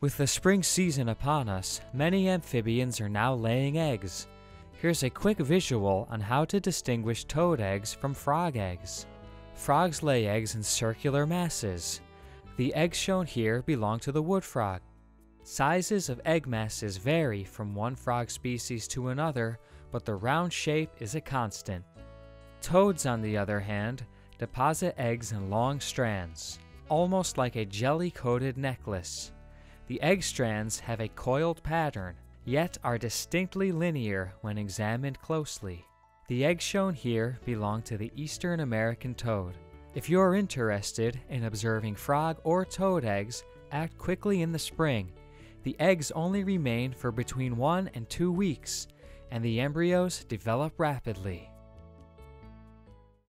With the spring season upon us, many amphibians are now laying eggs. Here's a quick visual on how to distinguish toad eggs from frog eggs. Frogs lay eggs in circular masses. The eggs shown here belong to the wood frog. Sizes of egg masses vary from one frog species to another, but the round shape is a constant. Toads, on the other hand, deposit eggs in long strands, almost like a jelly coated necklace. The egg strands have a coiled pattern, yet are distinctly linear when examined closely. The eggs shown here belong to the Eastern American toad. If you are interested in observing frog or toad eggs, act quickly in the spring. The eggs only remain for between one and two weeks, and the embryos develop rapidly.